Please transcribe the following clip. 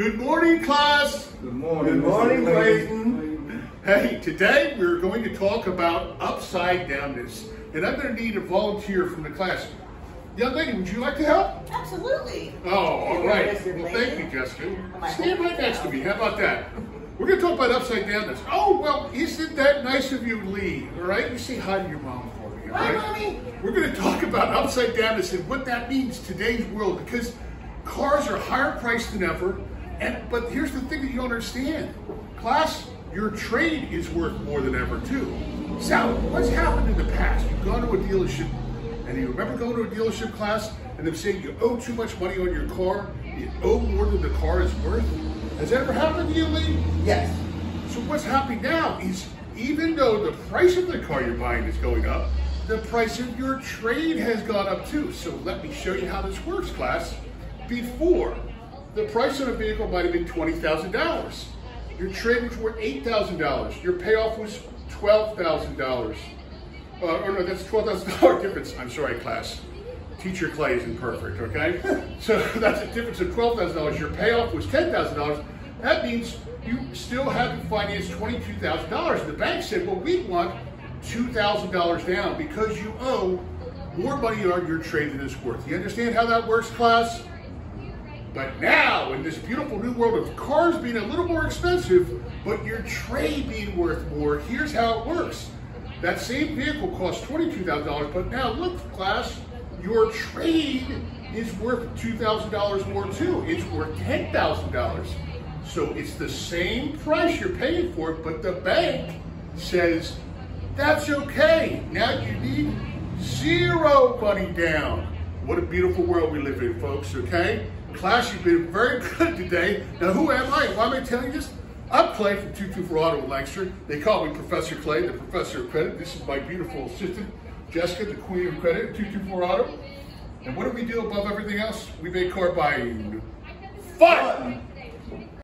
Good morning, class. Good morning. Good morning, Clayton. Hey, today we're going to talk about upside downness, and I'm going to need a volunteer from the class. Young lady, would you like to help? Absolutely. Oh, all right. Well, thank you, Clayton. Jessica. Stand right next to me. How about that? We're going to talk about upside downness. Oh, well, isn't that nice of you, Lee? All right, you say hi to your mom for me. all Hi. Mommy. We're going to talk about upside downness and what that means today's world because cars are higher priced than ever. And but here's the thing that you don't understand, class. Your trade is worth more than ever too. So what's happened in the past? You've gone to a dealership, and you remember going to a dealership class and them saying you owe too much money on your car. You owe more than the car is worth. Has that ever happened to you, Lee? Yes. So what's happening now is even though the price of the car you're buying is going up, the price of your trade has gone up too. So let me show you how this works, class. Before, the price of a vehicle might have been $20,000. Your trade was worth $8,000. Your payoff was $12,000. Uh, or no, that's $12,000 difference. I'm sorry, class. Teacher Clay isn't perfect, okay? so that's a difference of $12,000. Your payoff was $10,000. That means you still haven't financed $22,000. The bank said, well, we want $2,000 down because you owe more money on your trade than it's worth. You understand how that works, class? But now, in this beautiful new world of cars being a little more expensive, but your trade being worth more, here's how it works. That same vehicle costs $22,000, but now look, class, your trade is worth $2,000 more too. It's worth $10,000. So it's the same price you're paying for it, but the bank says, that's okay. Now you need zero money down. What a beautiful world we live in, folks, okay? Class, you've been very good today. Now, who am I? Why am I telling you this? I'm Clay from 224 Auto in Lancaster. They call me Professor Clay, the professor of credit. This is my beautiful assistant, Jessica, the queen of credit at 224 Auto. And what do we do above everything else? We make car buying fun.